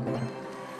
Mm-hmm.